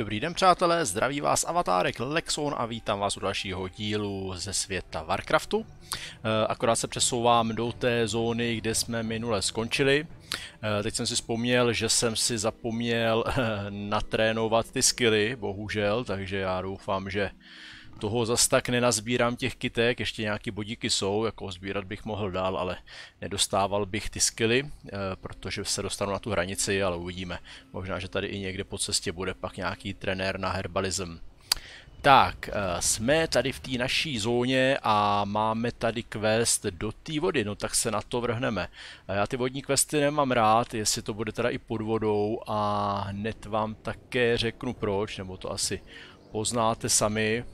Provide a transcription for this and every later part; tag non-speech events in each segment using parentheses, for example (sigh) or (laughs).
Dobrý den přátelé, zdraví vás avatárek Lexon a vítám vás u dalšího dílu ze světa Warcraftu. Eh, akorát se přesouvám do té zóny, kde jsme minule skončili. Eh, teď jsem si vzpomněl, že jsem si zapomněl natrénovat ty skilly, bohužel, takže já doufám, že toho zas tak nenazbírám těch kytek, ještě nějaký bodíky jsou, jako sbírat bych mohl dál, ale nedostával bych ty skily, eh, protože se dostanu na tu hranici, ale uvidíme. Možná, že tady i někde po cestě bude pak nějaký trenér na herbalism. Tak, eh, jsme tady v té naší zóně a máme tady quest do té vody, no tak se na to vrhneme. Já ty vodní questy nemám rád, jestli to bude teda i pod vodou a hned vám také řeknu proč, nebo to asi poznáte sami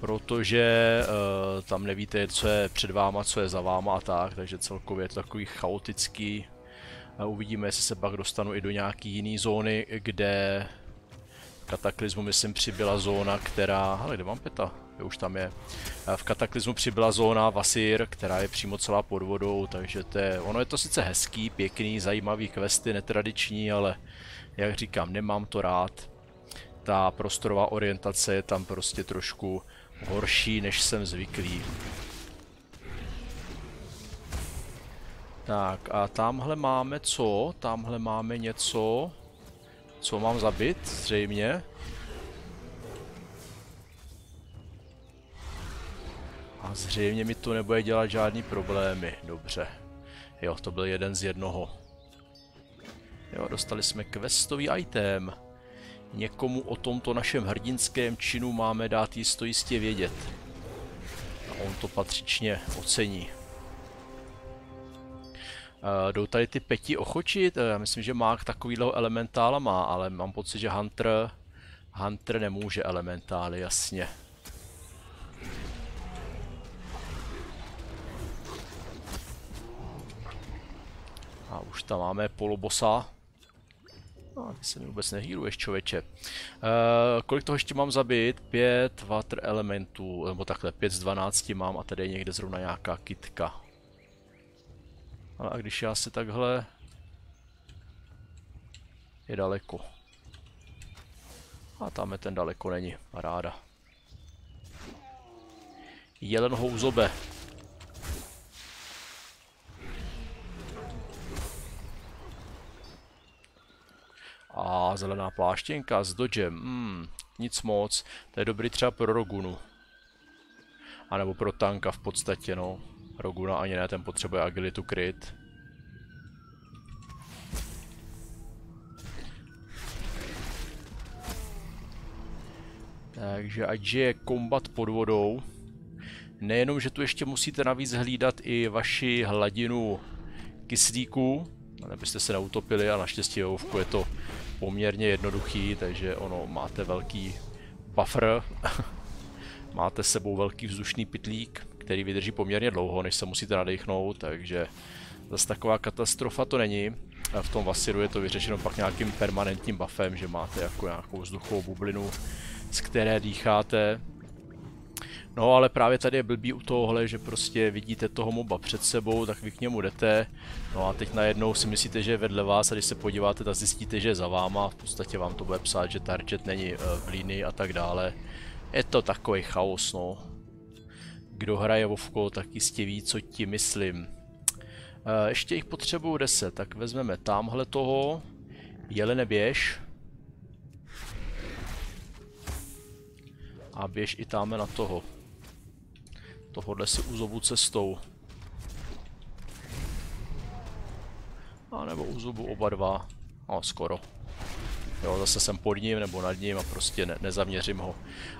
protože uh, tam nevíte, co je před váma, co je za váma a tak, takže celkově je to takový chaotický. Uh, uvidíme, jestli se pak dostanu i do nějaký jiný zóny, kde kataklizmu, myslím, přibyla zóna, která... Hele, kde mám peta? Jo, už tam je. V kataklizmu přibyla zóna Vasir, která je přímo celá pod vodou, takže to je, ono je to sice hezký, pěkný, zajímavý questy, netradiční, ale jak říkám, nemám to rád. Ta prostorová orientace je tam prostě trošku horší, než jsem zvyklý. Tak a tamhle máme co? Tamhle máme něco, co mám zabit, zřejmě. A zřejmě mi to nebude dělat žádný problémy, dobře. Jo, to byl jeden z jednoho. Jo, dostali jsme questový item. Někomu o tomto našem hrdinském činu máme dát jisto jistě vědět. A on to patřičně ocení. Uh, jdou tady ty peti ochočit? Uh, já myslím, že Mák takovýhle elementála má, ale mám pocit, že Hunter, Hunter nemůže elementály, jasně. A už tam máme polobosa. No, ty se mi vůbec nehýluješ, člověče. Uh, kolik toho ještě mám zabít? Pět water elementů, nebo takhle, pět z 12 mám a tady je někde zrovna nějaká kitka. Ale a když já si takhle... Je daleko. A tam je ten daleko není, ráda. Jelen houzobe. A zelená pláštěnka s dodgem, hmm, nic moc. To je dobrý třeba pro Rogunu. A nebo pro tanka v podstatě, no. Roguna ani ne, ten potřebuje agilitu kryt. Takže ať je kombat pod vodou. Nejenom, že tu ještě musíte navíc hlídat i vaši hladinu kyslíku, abyste se neutopili a naštěstí je to poměrně jednoduchý, takže ono máte velký buffer, (laughs) máte s sebou velký vzdušný pitlík, který vydrží poměrně dlouho, než se musíte nadechnout, takže zase taková katastrofa to není. A v tom Vasiru je to vyřešeno pak nějakým permanentním buffem, že máte jako nějakou vzduchovou bublinu, z které dýcháte, No ale právě tady je blbý u tohohle, že prostě vidíte toho moba před sebou, tak vy k němu jdete. No a teď najednou si myslíte, že je vedle vás a když se podíváte, tak zjistíte, že je za váma. V podstatě vám to bude psát, že target není uh, v línii a tak dále. Je to takový chaos, no. Kdo hraje Vovko, tak jistě ví, co ti myslím. Uh, ještě jich potřebuju 10, tak vezmeme tamhle toho. Jelene běž. A běž i táme na toho tohohle si uzobu cestou. A nebo uzobu oba dva. No, skoro. Jo, zase jsem pod ním nebo nad ním a prostě ne, nezaměřím ho.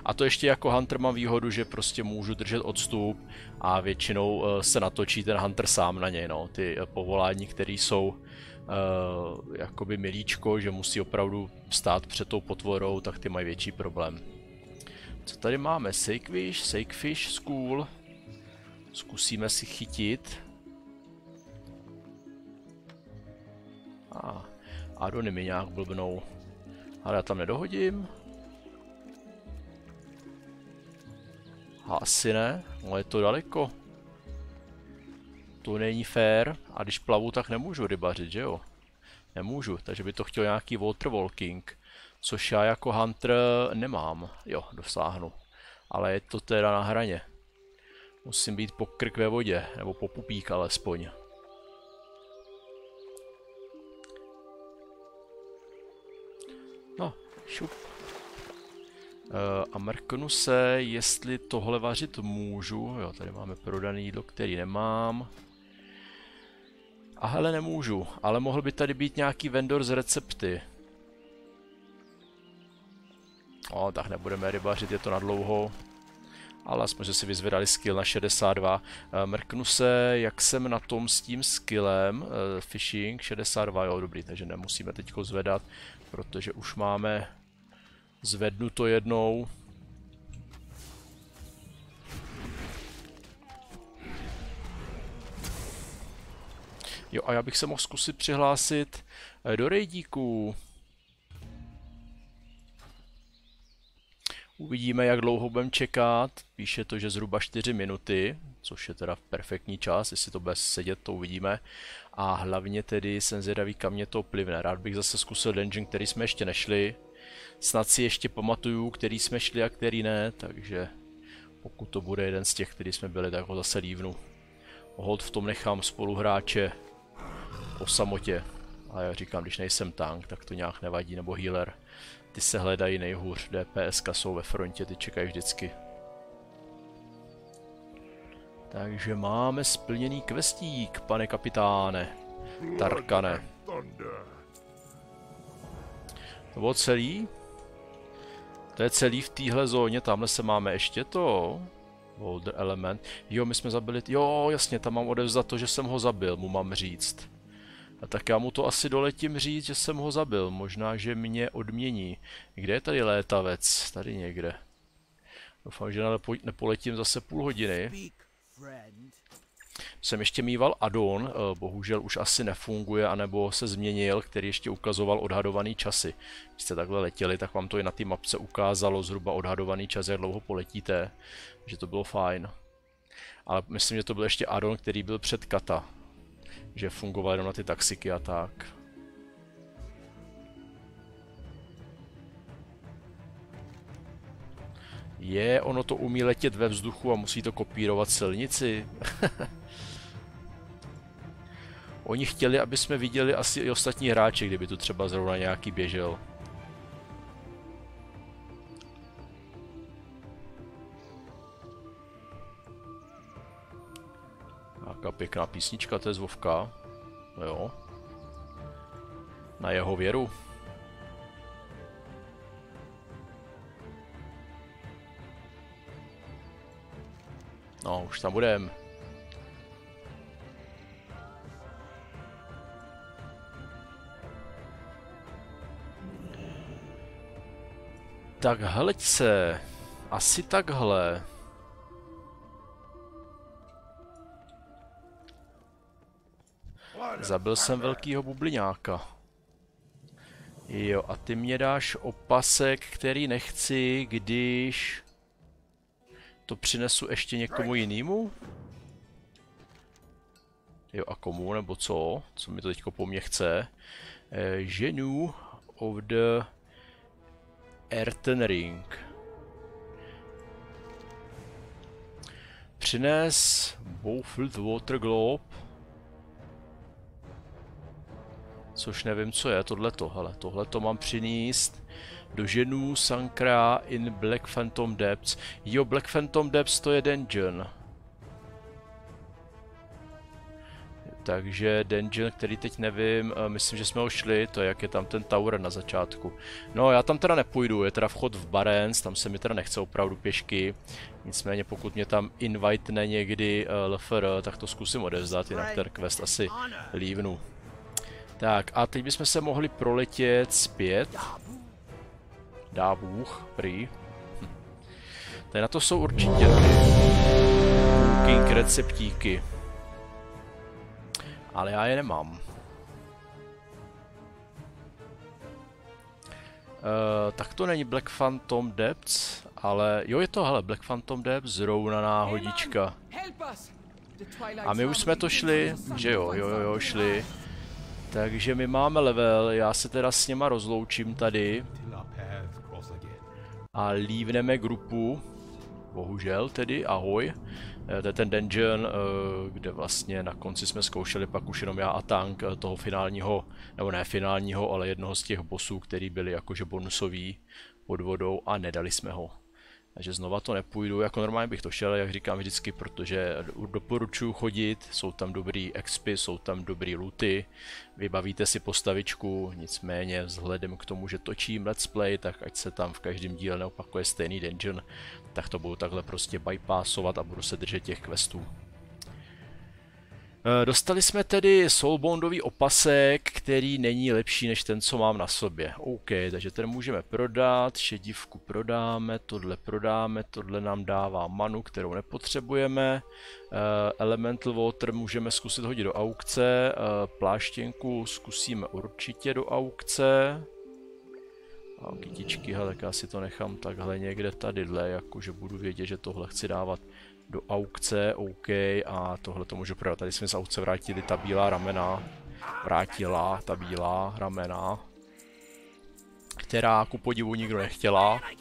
A to ještě jako Hunter mám výhodu, že prostě můžu držet odstup a většinou uh, se natočí ten Hunter sám na něj, no. Ty uh, povolání, které jsou uh, jakoby milíčko, že musí opravdu stát před tou potvorou, tak ty mají větší problém. Co tady máme? Sakefish, Sakefish School. Zkusíme si chytit. A Adony mi nějak blbnou. Ale já tam nedohodím. Asi ne, ale je to daleko. To není fér a když plavu, tak nemůžu rybařit, že jo? Nemůžu, takže by to chtěl nějaký waterwalking, což já jako hunter nemám. Jo, dosáhnu. Ale je to teda na hraně. Musím být po krk ve vodě, nebo po pupík alespoň. No, šup. Uh, a mrknu se, jestli tohle vařit můžu. Jo, tady máme prodaný jídlo, který nemám. A hele, nemůžu, ale mohl by tady být nějaký vendor z recepty. O, tak nebudeme rybařit, je to na dlouho. Ale aspoň, že si vyzvedali skill na 62. Eh, mrknu se, jak jsem na tom s tím skillem. Eh, fishing 62, jo, dobrý, takže nemusíme teď zvedat, protože už máme zvednuto jednou. Jo, a já bych se mohl zkusit přihlásit eh, do rejdíků. Uvidíme, jak dlouho budeme čekat. Píše to, že zhruba 4 minuty, což je teda perfektní čas, jestli to bude sedět, to uvidíme. A hlavně tedy jsem zvědavý, kam mě to plivne. Rád bych zase zkusil dungeon, který jsme ještě nešli. Snad si ještě pamatuju, který jsme šli a který ne, takže pokud to bude jeden z těch, který jsme byli, tak ho zase lívnu. Hold v tom nechám spoluhráče po samotě. A já říkám, když nejsem tank, tak to nějak nevadí, nebo healer. Ty se hledají nejhůř, DPS jsou ve frontě, ty čekají vždycky. Takže máme splněný questík, pane kapitáne. Tarkane. To bylo celý? To je celý v téhle zóně, tamhle se máme ještě to. Boulder element. Jo, my jsme zabili, jo, jasně, tam mám odevzdat to, že jsem ho zabil, mu mám říct. A tak já mu to asi doletím říct, že jsem ho zabil. Možná, že mě odmění. Kde je tady létavec? Tady někde. Doufám, že nepoletím zase půl hodiny. Jsem ještě mýval addon, eh, bohužel už asi nefunguje, anebo se změnil, který ještě ukazoval odhadovaný časy. Když jste takhle letěli, tak vám to i na té mapce ukázalo zhruba odhadovaný čas, jak dlouho poletíte, že to bylo fajn. Ale myslím, že to byl ještě addon, který byl před kata, že fungoval jenom na ty taxiky a tak. Je, ono to umí letět ve vzduchu a musí to kopírovat silnici. (laughs) Oni chtěli, aby jsme viděli asi i ostatní hráče, kdyby tu třeba zrovna nějaký běžel. Nějaká pěkná písnička, to je zvovka. Jo. Na jeho věru. No, už tam budem. Tak hleď se. Asi takhle. Zabil jsem velkýho bubliňáka. Jo, a ty mě dáš opasek, který nechci, když to přinesu ještě někomu jinému? Jo, a komu, nebo co? Co mi to teďko po mně chce? Eh, ženu of the Erten Ring. Přines Bowfield Water Globe. Což nevím, co je tohleto, hele, tohleto mám přinést do ženů Sankra in Black Phantom Depths. Jo, Black Phantom Depths to je dungeon. Takže dungeon, který teď nevím, eh, myslím, že jsme ho šli, to je jak je tam ten tower na začátku. No já tam teda nepůjdu, je teda vchod v Barents, tam se mi teda nechce opravdu pěšky. Nicméně pokud mě tam invite někdy uh, eh, LFR, tak to zkusím odevzdat, jinak ten quest asi lívnu. Tak a teď bychom se mohli proletět zpět. Dá Bůh, prý. Hm. Tady na to jsou určitě ty cooking receptíky. Ale já je nemám. Uh, tak to není Black Phantom Depths, ale jo je to, hele, Black Phantom Depths, zrovna náhodička. A my už jsme to šli, že jo, jo, jo, jo, šli. Takže my máme level, já se teda s něma rozloučím tady. A lívneme grupu. Bohužel tedy, ahoj. Eh, to je ten dungeon, eh, kde vlastně na konci jsme zkoušeli pak už jenom já a tank eh, toho finálního, nebo ne finálního, ale jednoho z těch bossů, který byli jakože bonusový pod vodou a nedali jsme ho. Takže znova to nepůjdu, jako normálně bych to šel, jak říkám vždycky, protože doporučuji chodit, jsou tam dobrý expy, jsou tam dobrý looty, vybavíte si postavičku, nicméně vzhledem k tomu, že točím let's play, tak ať se tam v každém díle neopakuje stejný dungeon, tak to budu takhle prostě bypassovat a budu se držet těch questů. Eh, dostali jsme tedy soulbondový opasek, který není lepší než ten, co mám na sobě. OK, takže ten můžeme prodat, šedivku prodáme, tohle prodáme, tohle nám dává manu, kterou nepotřebujeme. Eh, Elemental Water můžeme zkusit hodit do aukce, eh, pláštěnku zkusíme určitě do aukce. A kytičky, hele, tak já si to nechám takhle někde tadyhle, jakože budu vědět, že tohle chci dávat do aukce, OK, a tohle to můžu prodat. Tady jsme z aukce vrátili ta bílá ramena, vrátila ta bílá ramena, která ku podivu nikdo nechtěla. (laughs)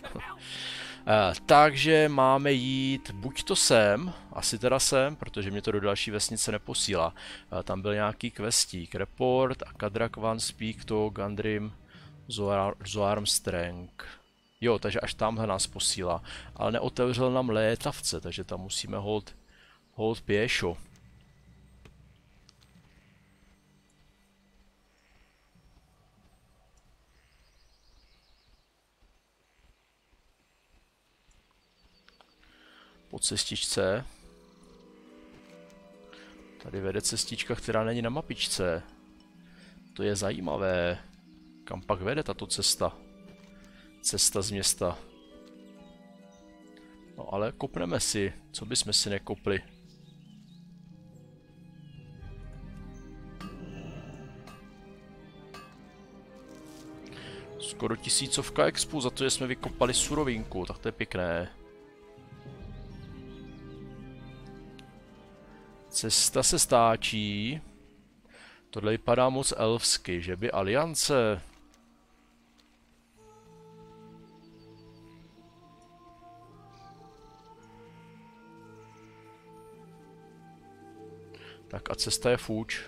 Eh, takže máme jít buď to sem, asi teda sem, protože mě to do další vesnice neposílá. Eh, tam byl nějaký questík, report, Akadrak Van Speak to Gandrim Zoarmstrang. Jo, takže až tamhle nás posílá. Ale neotevřel nám létavce, takže tam musíme hold, hold pěšo. Po cestičce. Tady vede cestička, která není na mapičce. To je zajímavé. Kam pak vede tato cesta? Cesta z města. No ale kopneme si, co bychom si nekopli. Skoro tisícovka expu za to, že jsme vykopali surovinku, tak to je pěkné. Cesta se stáčí. Tohle vypadá moc elfsky, že by aliance Tak a cesta je fuč.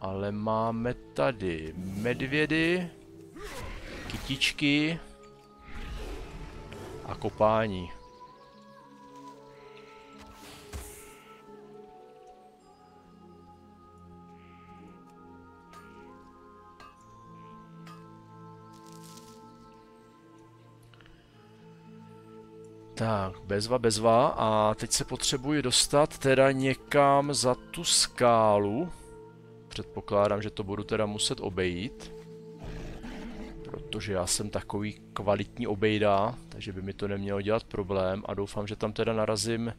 Ale máme tady medvědy, kytičky a kopání. Tak, bezva, bezva a teď se potřebuji dostat teda někam za tu skálu. Předpokládám, že to budu teda muset obejít. Protože já jsem takový kvalitní obejda, takže by mi to nemělo dělat problém a doufám, že tam teda narazím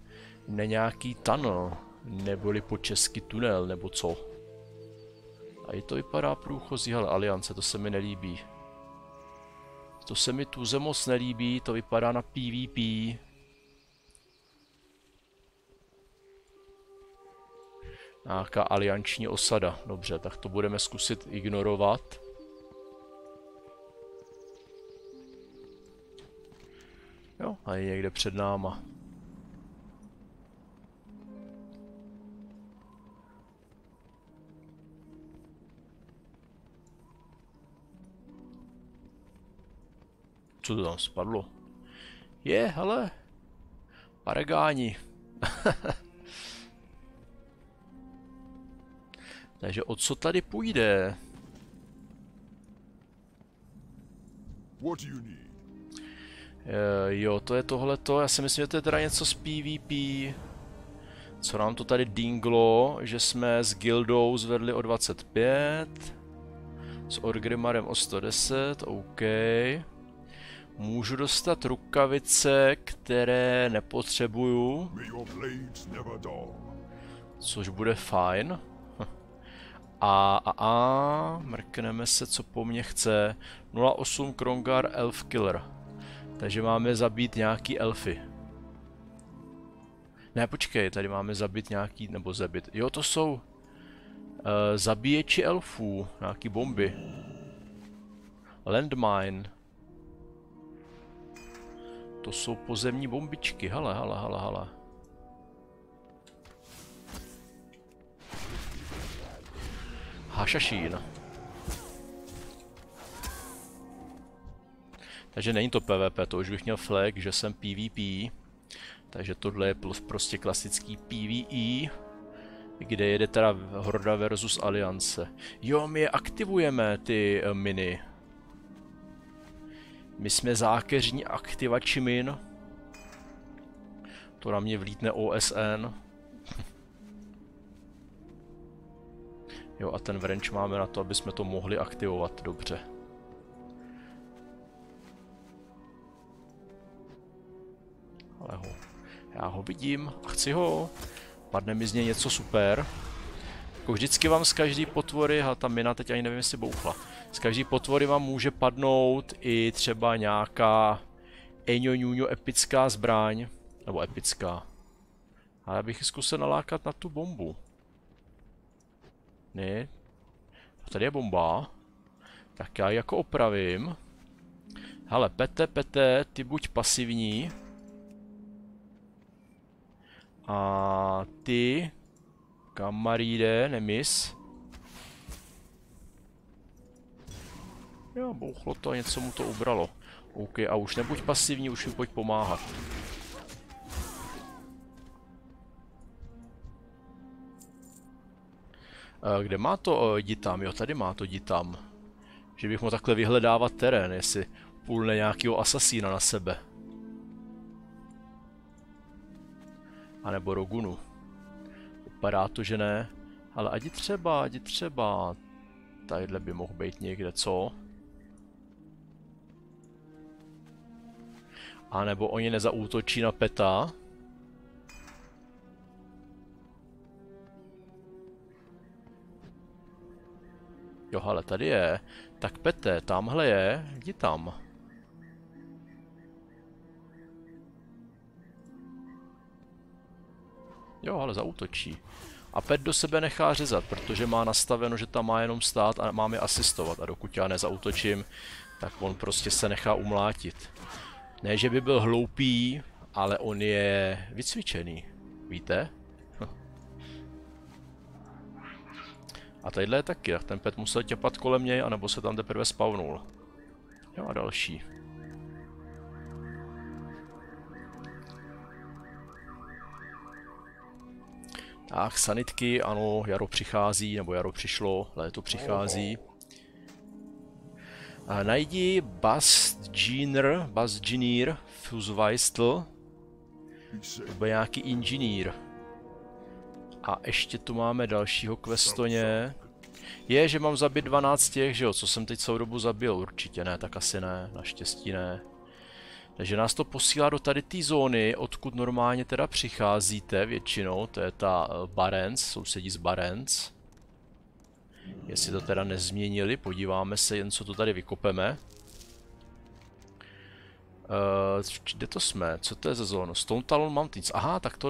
na nějaký tunnel, neboli po český tunel, nebo co. A i to vypadá průchozí, hele, aliance, to se mi nelíbí. To se mi tu moc nelíbí, to vypadá na PvP. Nějaká alianční osada. Dobře, tak to budeme zkusit ignorovat. Jo, a je někde před náma. Co to tam spadlo? Je, hele. Paragáni. (laughs) Takže o co tady půjde? What do you need? Uh, jo, to je tohleto. Já si myslím, že to je teda něco z PvP. Co nám to tady dinglo, že jsme s Guildou zvedli o 25. S Orgrimarem o 110, OK. Můžu dostat rukavice, které nepotřebuju. Což bude fajn. (laughs) A, a, a, mrkneme se, co po mně chce. 08 Krongar Elf Killer. Takže máme zabít nějaký elfy. Ne, počkej, tady máme zabit nějaký, nebo zabit. Jo, to jsou uh, zabíječi elfů, nějaký bomby. Landmine. To jsou pozemní bombičky, hele, hele, hele, hele. Hašašín. Takže není to PvP, to už bych měl flag, že jsem PvP. Takže tohle je prostě klasický PvE, kde jede teda Horda versus Aliance. Jo, my je aktivujeme, ty uh, miny. My jsme zákeřní aktivači min. To na mě vlítne OSN. (laughs) jo, a ten wrench máme na to, aby jsme to mohli aktivovat dobře. Ale ho. Já ho vidím a chci ho. Padne mi z něj něco super. Jako vždycky vám z každý potvory, a ta mina teď ani nevím, jestli bouchla. Z každý potvory vám může padnout i třeba nějaká Eňo epická zbraň. Nebo epická. Ale já bych zkusil nalákat na tu bombu. Ne. A tady je bomba. Tak já ji jako opravím. Hele, pete, pete, ty buď pasivní. A ty, kamaríde, nemis. Jo, bouchlo to a něco mu to ubralo. OK, a už nebuď pasivní, už mi pojď pomáhat. Kde má to jdi tam? Jo, tady má to jdi tam. Že bych mohl takhle vyhledávat terén, jestli půlne nějakého asasína na sebe. A nebo Rogunu. Vypadá to, že ne. Ale ať třeba, ať třeba. Tadyhle by mohl být někde, co? A nebo oni nezaútočí na peta. Jo, ale tady je. Tak pete, tamhle je, jdi tam. Jo, ale zautočí. A pet do sebe nechá řezat, protože má nastaveno, že tam má jenom stát a má mi asistovat. A dokud já nezautočím, tak on prostě se nechá umlátit. Ne, že by byl hloupý, ale on je vycvičený. Víte? A tadyhle je taky, ten pet musel těpat kolem něj, anebo se tam teprve spawnul. Jo a další. Tak, sanitky, ano, jaro přichází, nebo jaro přišlo, léto přichází. A najdi Basgener, Basgener, Fusweistl, nebo nějaký inženýr. A ještě tu máme dalšího questoně. Je, že mám zabít 12 těch, že jo, co jsem teď celou dobu zabil, určitě ne, tak asi ne, naštěstí ne. Takže nás to posílá do tady té zóny, odkud normálně teda přicházíte většinou, to je ta eh, Barents, sousedí z Barents. Jestli to teda nezměnili, podíváme se jen, co to tady vykopeme. Uh, kde to jsme? Co to je za zónu? Stone Talon Mountains. Aha, tak to,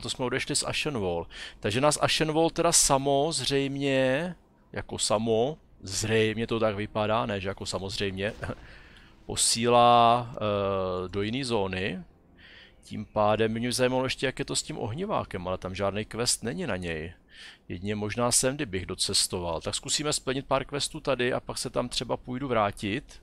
to jsme odešli z Ashenwall. Takže nás Ashenwall teda samo zřejmě, jako samo, zřejmě to tak vypadá, ne že jako samozřejmě, (laughs) posílá uh, do jiné zóny. Tím pádem mě zajímalo ještě, jak je to s tím ohnivákem, ale tam žádný quest není na něj. Jedině možná sem, kdybych docestoval. Tak zkusíme splnit pár questů tady a pak se tam třeba půjdu vrátit,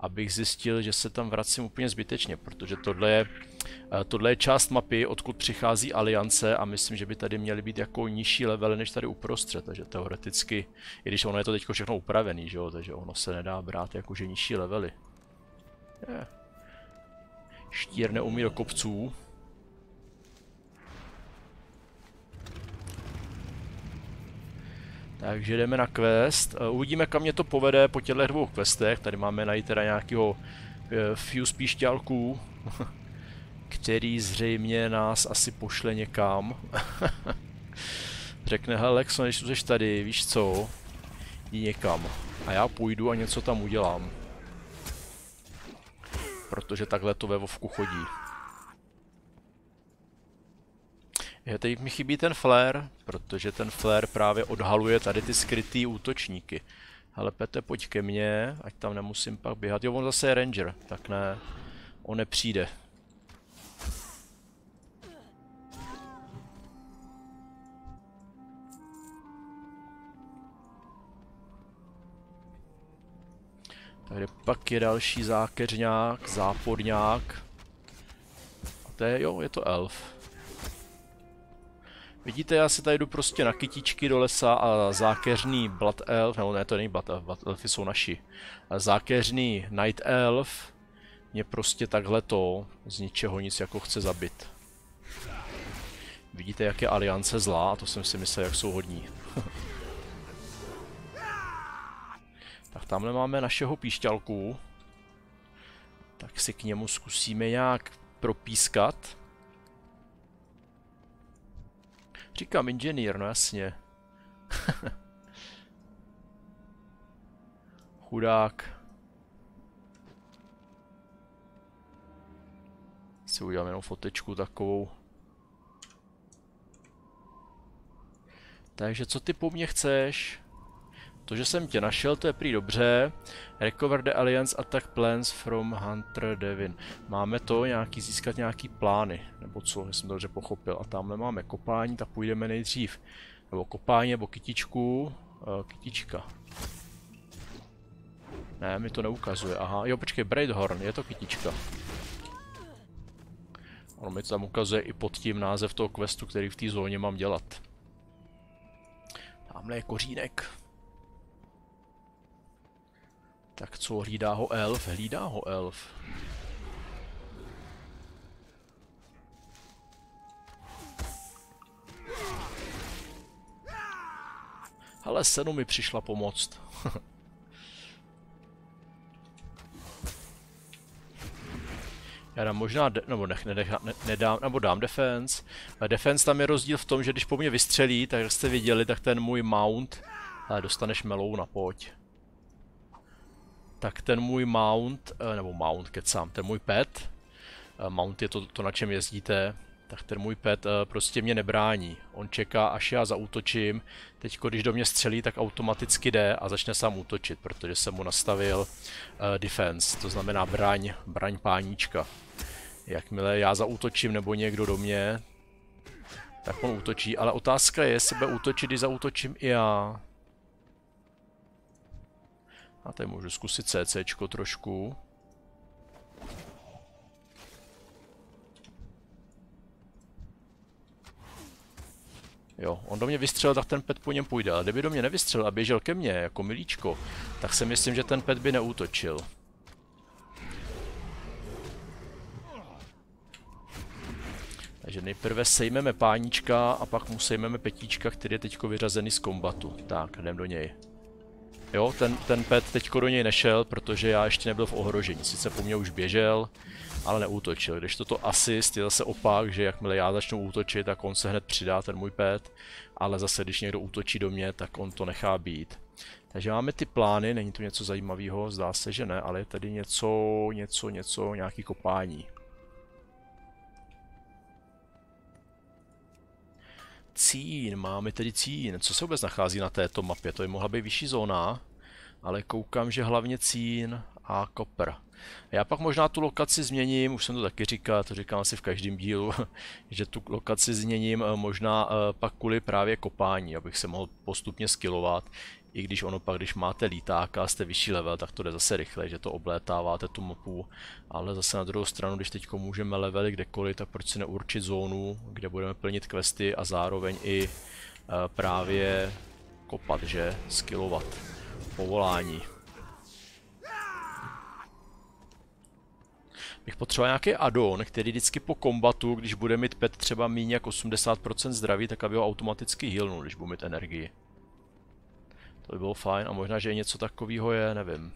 abych zjistil, že se tam vracím úplně zbytečně, protože tohle je, uh, tohle je část mapy, odkud přichází aliance a myslím, že by tady měly být jako nižší level než tady uprostřed, takže teoreticky, i když ono je to teď všechno upravený, že jo, takže ono se nedá brát jakože nižší levely. Je. Štír neumí do kopců. Takže jdeme na quest. Eh, uvidíme, kam mě to povede po těchto dvou questech. Tady máme najít teda nějakého eh, fuse píšťalků, (laughs) který zřejmě nás asi pošle někam. (laughs) Řekne, hele Lexo, když jsi tady, víš co, jdi někam. A já půjdu a něco tam udělám protože takhle to ve Vovku chodí. Je, teď mi chybí ten flare, protože ten flare právě odhaluje tady ty skrytý útočníky. Ale Pete, pojď ke mně, ať tam nemusím pak běhat. Jo, on zase je ranger, tak ne, on nepřijde. Tady pak je další zákeřňák, záporňák. A to je, jo, je to elf. Vidíte, já si tady jdu prostě na kytičky do lesa a zákeřný Blood Elf, nebo ne, to není Blood Elf, Blood Elfy jsou naši. A zákeřný Night Elf mě prostě takhle to z ničeho nic jako chce zabit. Vidíte, jak je aliance zlá, a to jsem si myslel, jak jsou hodní. (laughs) tak tamhle máme našeho píšťalku. Tak si k němu zkusíme nějak propískat. Říkám inženýr, no jasně. (laughs) Chudák. Si udělám jenom fotečku takovou. Takže co ty po mně chceš? To, že jsem tě našel, to je prý dobře. Recover the Alliance attack plans from Hunter Devin. Máme to, nějaký, získat nějaký plány, nebo co, jsem to dobře pochopil. A tamhle máme kopání, tak půjdeme nejdřív. Nebo kopání, nebo kytičku. Uh, kytička. Ne, mi to neukazuje. Aha, jo, počkej, Braidhorn, je to kytička. Ono mi to tam ukazuje i pod tím název toho questu, který v té zóně mám dělat. Tamhle je kořínek. Tak co, hlídá ho elf? Hlídá ho elf. Ale Senu mi přišla pomoct. (laughs) Já dám možná, de nebo nech, nedech, ne, nedám, nebo dám defense. A defense tam je rozdíl v tom, že když po mně vystřelí, tak jak jste viděli, tak ten můj mount, ale dostaneš melou na pojď tak ten můj mount, eh, nebo mount, kecám, ten můj pet, eh, mount je to, to na čem jezdíte, tak ten můj pet eh, prostě mě nebrání. On čeká, až já zautočím. Teď, když do mě střelí, tak automaticky jde a začne sám útočit, protože jsem mu nastavil defense, to znamená braň, braň páníčka. Jakmile já zautočím nebo někdo do mě, tak on útočí, ale otázka je, jestli bude útočit, když zautočím i já. A tady můžu zkusit CC trošku. Jo, on do mě vystřelil, tak ten pet po něm půjde. Ale kdyby do mě nevystřelil a běžel ke mně jako milíčko, tak si myslím, že ten pet by neútočil. Takže nejprve sejmeme páníčka a pak mu sejmeme petíčka, který je teďko vyřazený z kombatu. Tak, jdem do něj. Jo, ten, ten pet teď do něj nešel, protože já ještě nebyl v ohrožení. Sice po mně už běžel, ale neútočil. Když toto asist je zase opak, že jakmile já začnu útočit, tak on se hned přidá, ten můj pet. Ale zase, když někdo útočí do mě, tak on to nechá být. Takže máme ty plány, není to něco zajímavého, zdá se, že ne, ale je tady něco, něco, něco, nějaký kopání. Cín, máme tedy Cín. Co se vůbec nachází na této mapě? To je mohla být vyšší zóna, ale koukám, že hlavně Cín a Kopr. Já pak možná tu lokaci změním, už jsem to taky říkal, to říkám asi v každém dílu, (laughs) že tu lokaci změním eh, možná eh, pak kvůli právě kopání, abych se mohl postupně skillovat i když ono pak, když máte lítáka a jste vyšší level, tak to jde zase rychle, že to oblétáváte tu mapu, ale zase na druhou stranu, když teď můžeme levely kdekoliv, tak proč si neurčit zónu, kde budeme plnit questy a zároveň i uh, právě kopat, že? Skillovat. Povolání. Bych potřeboval nějaký addon, který vždycky po kombatu, když bude mít pet třeba méně jak 80% zdraví, tak aby ho automaticky healnul, když bude mít energii. To by bylo fajn a možná, že něco takového je, nevím.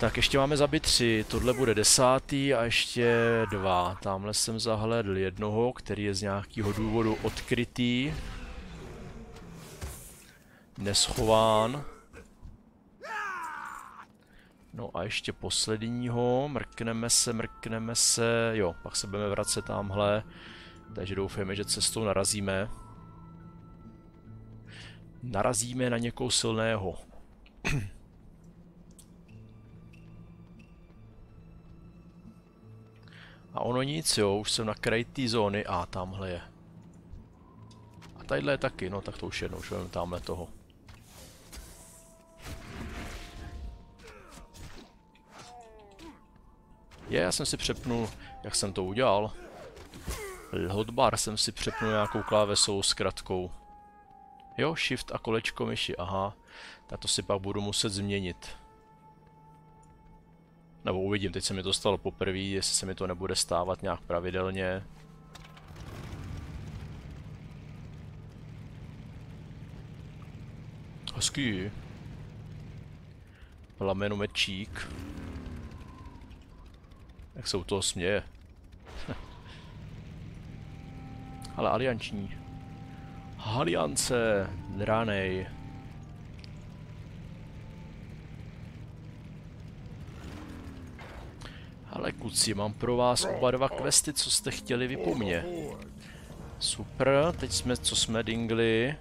Tak ještě máme zabit tři, tohle bude desátý a ještě dva. Tamhle jsem zahledl jednoho, který je z nějakého důvodu odkrytý. Neschován. No a ještě posledního, mrkneme se, mrkneme se, jo, pak se budeme vracet tamhle, takže doufáme, že cestou narazíme. Narazíme na někoho silného. A ono nic, jo, už jsem na kraji té zóny. A, tamhle je. A tadyhle je taky, no tak to už jednou, už tamhle toho. Je, já jsem si přepnul, jak jsem to udělal. Hotbar jsem si přepnul nějakou klávesou s kratkou. Jo, shift a kolečko myši, aha. Tak to si pak budu muset změnit. Nebo uvidím, teď se mi to stalo poprvé, jestli se mi to nebude stávat nějak pravidelně. Hezký. Plamenomečík. Jak se u toho směje. (laughs) Ale alianční. Aliance, dránej. Ale kuci, mám pro vás oba dva questy, co jste chtěli vy po mně. Super, teď jsme, co jsme dingli.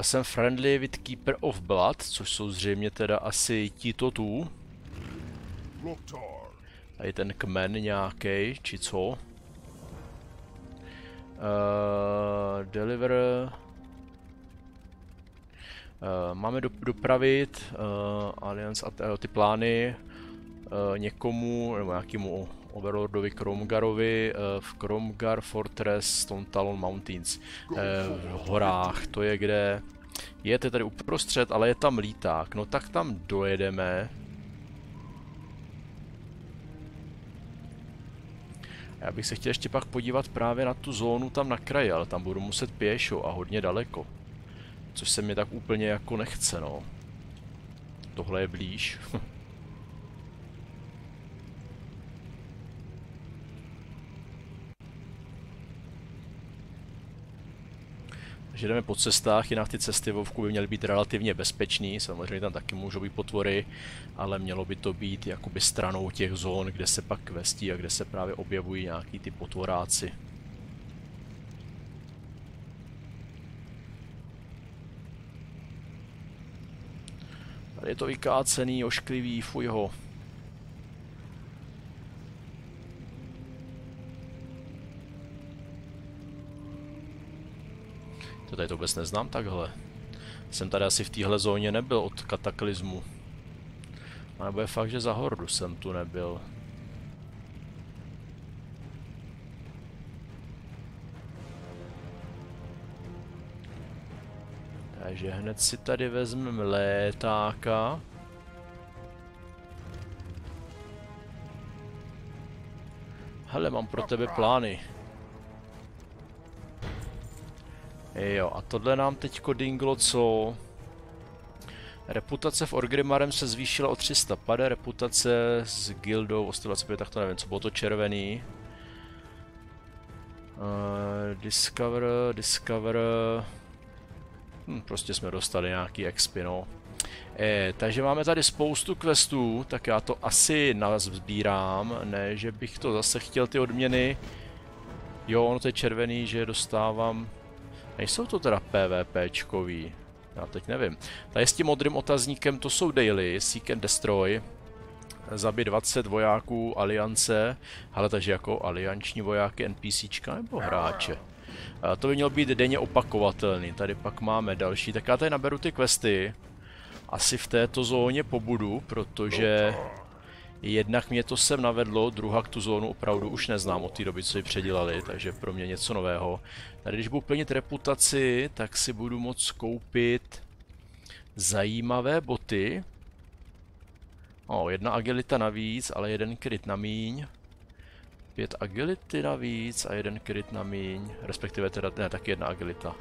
Jsem friendly with Keeper of Blood, což jsou zřejmě teda asi tito tu. Tady ten kmen nějaký, či co? Uh, deliver... Uh, máme do, dopravit uh, Alliance a ty plány uh, někomu, nebo nějakému Overlordovi Kromgarovi uh, v Kromgar Fortress Stone Talon Mountains. Uh, v horách, to je kde je tady uprostřed, ale je tam líták, no tak tam dojedeme Já bych se chtěl ještě pak podívat právě na tu zónu tam na kraji, ale tam budu muset pěšo a hodně daleko. Což se mi tak úplně jako nechce, no. Tohle je blíž. (laughs) že jdeme po cestách, jinak ty cesty Vovku by měly být relativně bezpečný, samozřejmě tam taky můžou být potvory, ale mělo by to být jakoby stranou těch zón, kde se pak kvestí a kde se právě objevují nějaký ty potvoráci. Tady je to vykácený, ošklivý, fuj ho. Tady to vůbec neznám takhle. Jsem tady asi v téhle zóně nebyl od kataklizmu. A nebo je fakt, že za hordu jsem tu nebyl. Takže hned si tady vezmeme létáka. Hele, mám pro tebe plány. Jo, a tohle nám teďko dinglo co? Reputace v Orgrimarem se zvýšila o 300 pade, reputace s gildou o 125, tak to nevím, co bylo to červený. Uh, discover, discover... Hm, prostě jsme dostali nějaký expy, no. E, takže máme tady spoustu questů, tak já to asi nazbírám, ne, že bych to zase chtěl ty odměny. Jo, ono to je červený, že dostávám Nejsou to teda PvPčkový. Já teď nevím. Tady s tím modrým otazníkem to jsou daily, Seek and Destroy. Zabit 20 vojáků aliance, ale takže jako alianční vojáky NPCčka nebo hráče. A to by mělo být denně opakovatelný. Tady pak máme další. Tak já tady naberu ty questy. Asi v této zóně pobudu, protože Jednak mě to sem navedlo, druhá tu zónu opravdu už neznám od té doby, co ji předělali, takže pro mě něco nového. Tady když budu plnit reputaci, tak si budu moct koupit zajímavé boty. O, jedna agilita navíc, ale jeden kryt na míň. Pět agility navíc a jeden kryt na míň, respektive teda ne, tak jedna agilita.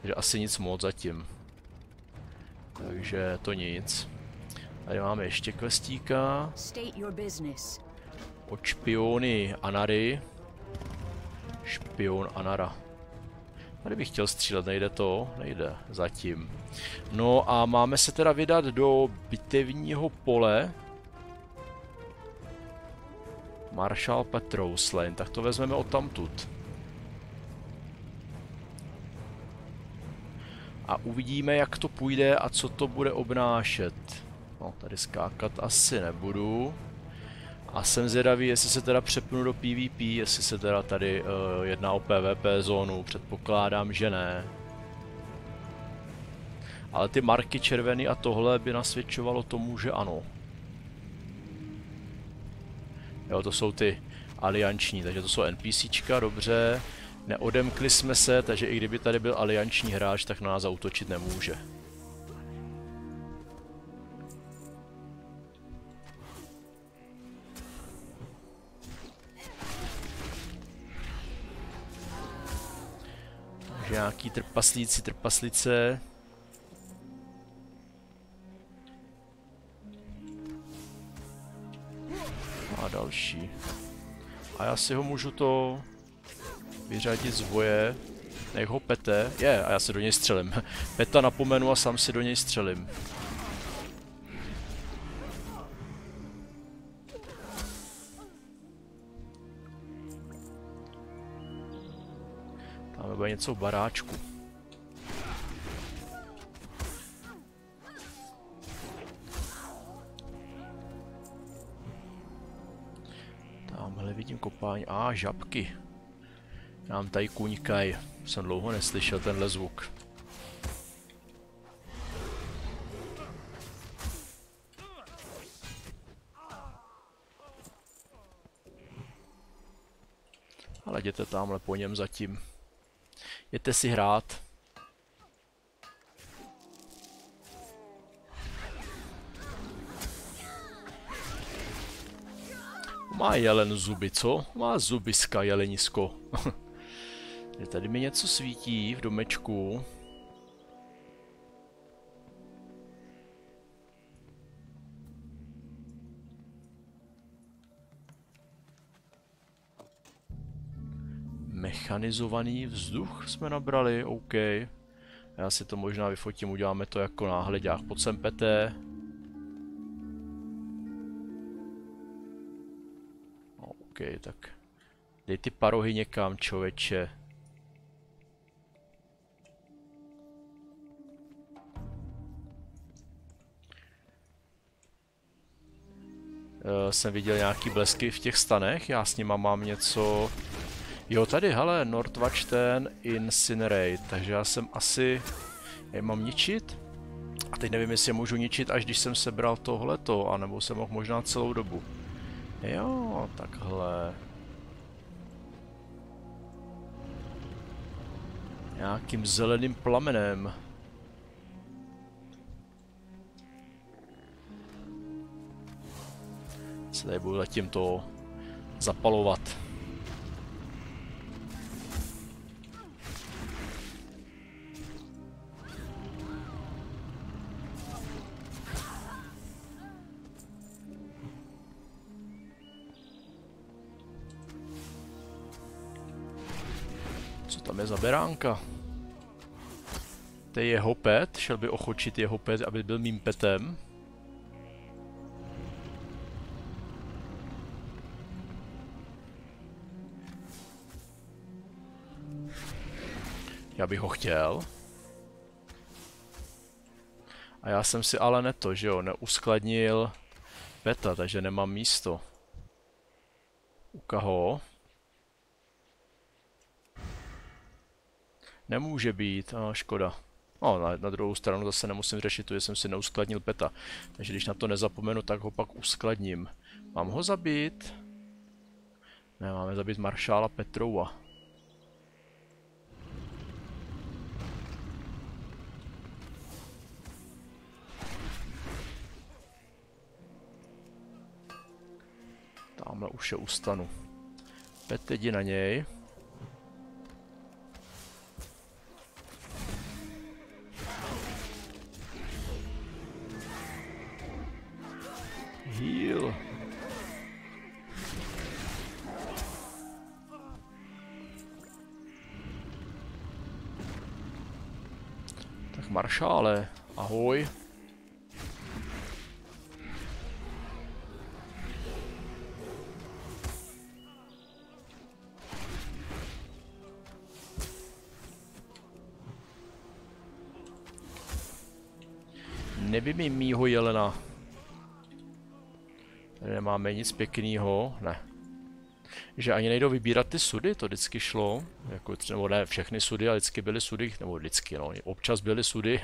Takže asi nic moc zatím. Takže to nic. Tady máme ještě questíka. Od špiony Anary. Špion Anara. Tady bych chtěl střílet, nejde to? Nejde, zatím. No a máme se teda vydat do bitevního pole. Marshal Petrous Lane, tak to vezmeme od tamtud. A uvidíme, jak to půjde a co to bude obnášet. No, tady skákat asi nebudu. A jsem zvědavý, jestli se teda přepnu do PvP, jestli se teda tady uh, jedná o PvP zónu, předpokládám, že ne. Ale ty marky červený a tohle by nasvědčovalo tomu, že ano. Jo, to jsou ty alianční, takže to jsou NPCčka, dobře. Neodemkli jsme se, takže i kdyby tady byl alianční hráč, tak na nás zautočit nemůže. Nějaký trpaslíci, trpaslice. A další. A já si ho můžu to vyřadit z boje. Nech ho pete. Je, yeah, a já se do něj střelím. (laughs) Peta napomenu a sám si do něj střelím. Něco v baráčku. Tamhle vidím kopání. A, ah, žabky. Nám tady kuňkaj. Jsem dlouho neslyšel tenhle zvuk. Ale jděte tamhle po něm zatím. Jděte si hrát. Má jelen zuby, co? Má zubiska jelenisko. (laughs) tady mi něco svítí v domečku. Mechanizovaný vzduch jsme nabrali, OK. Já si to možná vyfotím, uděláme to jako náhledák. Pod sem pete. OK, tak dej ty parohy někam, čověče. Uh, jsem viděl nějaký blesky v těch stanech, já s nima mám něco Jo, tady, hele, Nordwachten Incinerate, takže já jsem asi... Já mám ničit? A teď nevím, jestli je můžu ničit, až když jsem sebral tohleto, anebo jsem mohl možná celou dobu. Jo, takhle. Nějakým zeleným plamenem. Se tady budu zatím to zapalovat. Za beránka. To je jeho pet, šel by ochočit jeho pet, aby byl mým petem. Já bych ho chtěl. A já jsem si ale neto, že jo, neuskladnil peta, takže nemám místo. U Nemůže být, a škoda. No, na, na druhou stranu zase nemusím řešit to, že jsem si neuskladnil peta. Takže když na to nezapomenu, tak ho pak uskladním. Mám ho zabít? Ne, máme zabít maršála Petrova. Tamhle už je ustanu. Pet jdi na něj. Maršále, ahoj. Nevím mýho jelena. Tady nemáme nic pěkného, ne. Že ani nejdou vybírat ty sudy, to vždycky šlo. Jako, nebo ne všechny sudy, ale vždycky byly sudy, nebo vždycky, no. Občas byly sudy,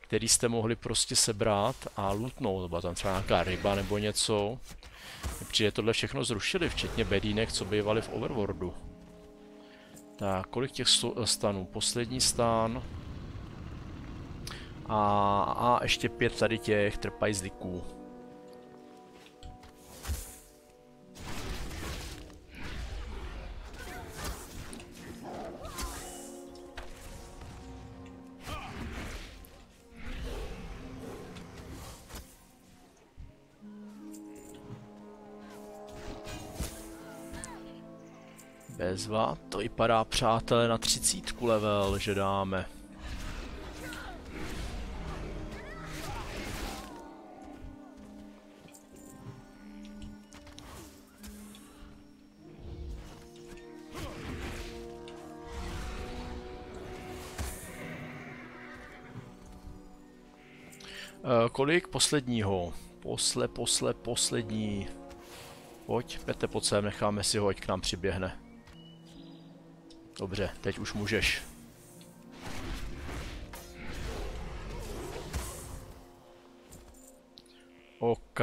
který jste mohli prostě sebrat a lutnout. Byla tam třeba nějaká ryba nebo něco. Přijde tohle všechno zrušili, včetně bedínek, co bývaly v Overworldu. Tak, kolik těch stanů? Poslední stán. A, a ještě pět tady těch trpajzlíků. Bezva, to vypadá přátelé na třicítku level, že dáme. Uh, kolik posledního? Posle, posle, poslední. Pojď, Pete, pod sem, necháme si ho, ať k nám přiběhne. Dobře, teď už můžeš. OK,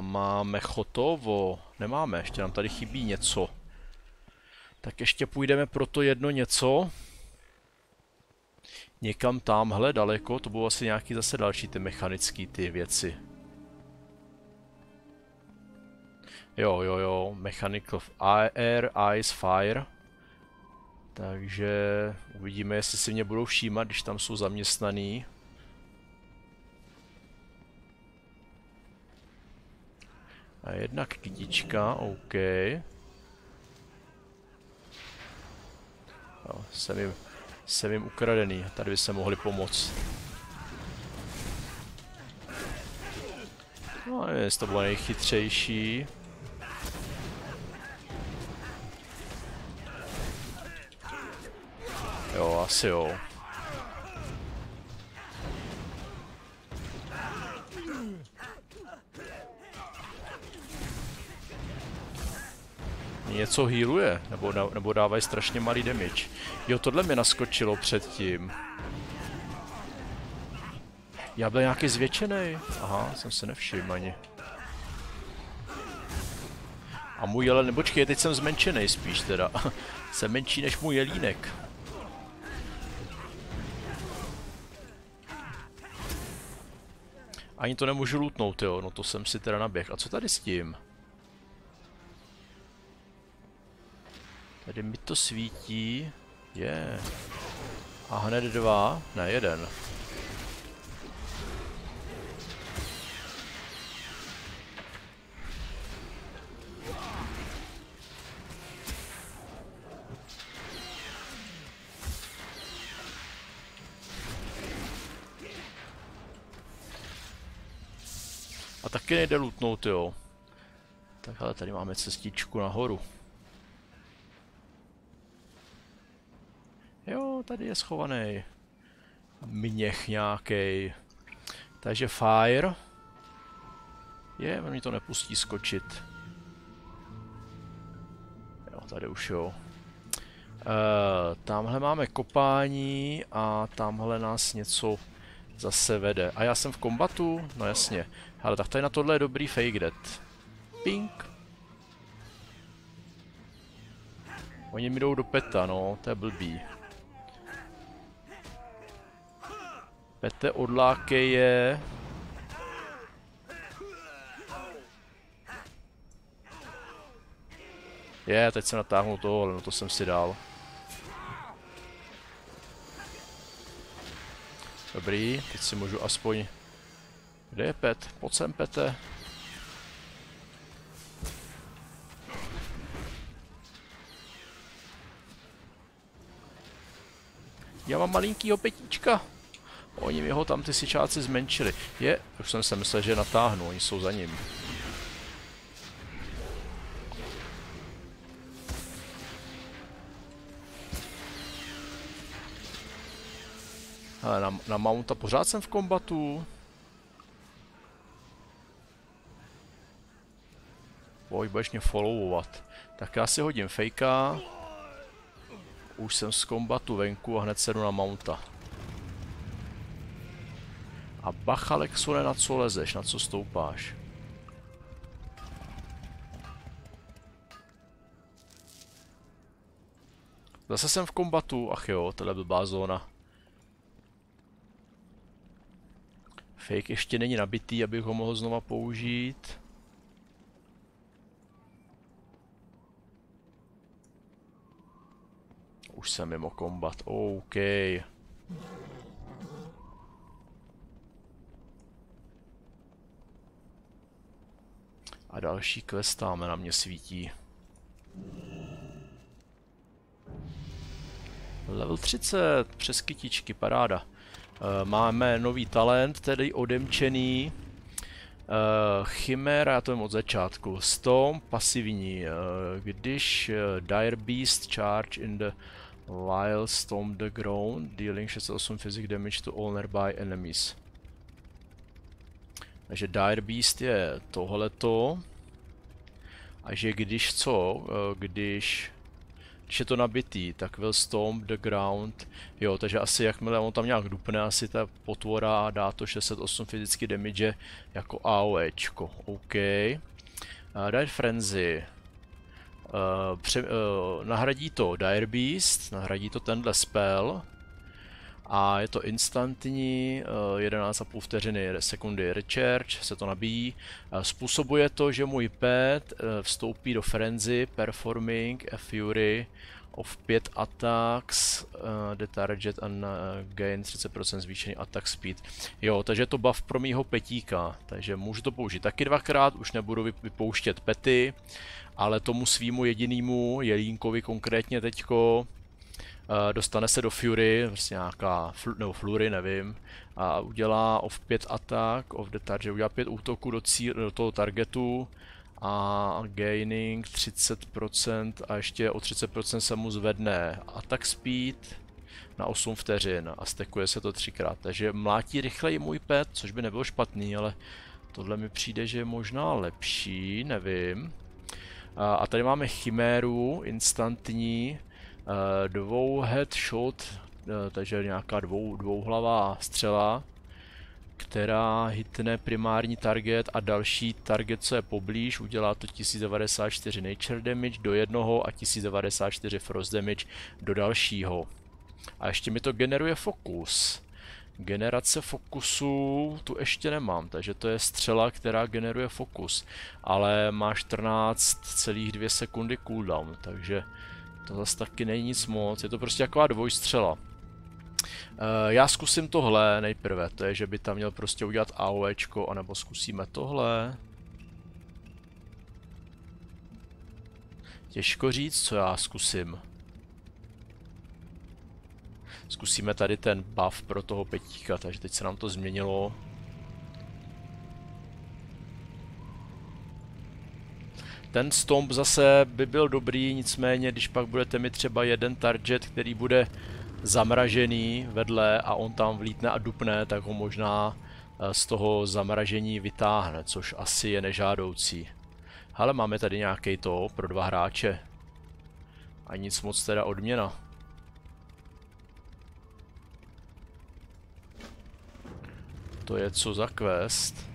máme hotovo. Nemáme, ještě nám tady chybí něco. Tak ještě půjdeme pro to jedno něco. Někam tamhle daleko, to budou asi nějaký zase další ty mechanické ty věci. Jo, jo, jo, Mechanical Air, Ice, Fire. Takže uvidíme, jestli si mě budou všímat, když tam jsou zaměstnaný. A jedna kytička, OK. Jo, jsem jim, jsem jim ukradený, tady by se mohli pomoct. No, jestli to bylo nejchytřejší. Jo, asi jo. Něco healuje, nebo, nebo dávají strašně malý damage. Jo, tohle mi naskočilo předtím. Já byl nějaký zvětšený. Aha, jsem se nevšiml ani. A můj jelen, nebočkej, teď jsem zmenšený spíš teda. (laughs) jsem menší než můj jelínek. Ani to nemůžu lootnout, jo, no to jsem si teda naběh. A co tady s tím? Tady mi to svítí. Je. Yeah. A hned dva? Ne, jeden. Taky nejde lootnout, jo. Tak ale tady máme cestičku nahoru. Jo, tady je schovaný měch nějaký. Takže fire. Je, mi to nepustí skočit. Jo, tady už jo. Uh, tamhle máme kopání a tamhle nás něco zase vede. A já jsem v kombatu? No jasně. Ale tak tady na tohle je dobrý fake dead. Pink. Oni mi jdou do peta, no, to je blbý. Pete odlákej je. Je, teď se natáhnu toho, no to jsem si dal. Dobrý, teď si můžu aspoň... Kde je Pet? Pojď sem, Pete. Já mám malinkýho petíčka. Oni mi ho tam ty sičáci zmenšili. Je, už jsem se myslel, že natáhnu, oni jsou za ním. Ale na, na Mounta pořád jsem v kombatu. Boj, budeš mě followovat. Tak já si hodím fejka. Už jsem z kombatu venku a hned sedu na Mounta. A bacha, Lexone, na co lezeš, na co stoupáš? Zase jsem v kombatu, ach jo, tohle blbá zóna. Fake ještě není nabitý, abych ho mohl znova použít. Už jsem mimo kombat, OK. A další quest tam na mě svítí. Level 30, přes kytičky, paráda. Uh, máme nový talent, tedy odemčený. Uh, Chimera, to vím od začátku. Storm, pasivní. Uh, když Dire Beast charge in the while storm the ground, dealing 68 physical damage to all nearby enemies. Takže Dire Beast je tohleto. A že když co, když když je to nabitý, tak will stomp the ground. Jo, takže asi jakmile on tam nějak dupne, asi ta potvora dá to 608 fyzický damage jako AOEčko. OK. Uh, Dire Frenzy. Uh, pře, uh, nahradí to Dire Beast, nahradí to tenhle spell. A je to instantní, uh, 11,5 vteřiny sekundy recharge, se to nabíjí. Uh, způsobuje to, že můj pet uh, vstoupí do frenzy, performing a fury of 5 attacks, uh, the target and uh, gain 30% zvýšený attack speed. Jo, takže je to buff pro mýho petíka, takže můžu to použít taky dvakrát, už nebudu vypouštět pety, ale tomu svýmu jedinému jelínkovi konkrétně teďko uh, dostane se do Fury, prostě nějaká, fl nebo Flury, nevím, a udělá of 5 attack, of the target, udělá 5 útoků do, cíl, do toho targetu, a gaining 30% a ještě o 30% se mu zvedne attack speed na 8 vteřin a stekuje se to třikrát. Takže mlátí rychleji můj pet, což by nebylo špatný, ale tohle mi přijde, že je možná lepší, nevím. A tady máme chiméru, instantní, dvou headshot, takže nějaká dvou, dvouhlavá střela která hitne primární target a další target, co je poblíž, udělá to 1094 nature damage do jednoho a 1094 frost damage do dalšího. A ještě mi to generuje fokus. Generace fokusu tu ještě nemám, takže to je střela, která generuje fokus. Ale má 14,2 sekundy cooldown, takže to zase taky není nic moc, je to prostě taková dvojstřela. Uh, já zkusím tohle nejprve, to je, že by tam měl prostě udělat AOEčko, anebo zkusíme tohle. Těžko říct, co já zkusím. Zkusíme tady ten buff pro toho petíka, takže teď se nám to změnilo. Ten stomp zase by byl dobrý, nicméně když pak budete mít třeba jeden target, který bude zamražený vedle a on tam vlítne a dupne, tak ho možná eh, z toho zamražení vytáhne, což asi je nežádoucí. Ale máme tady nějaký to pro dva hráče. A nic moc teda odměna. To je co za quest?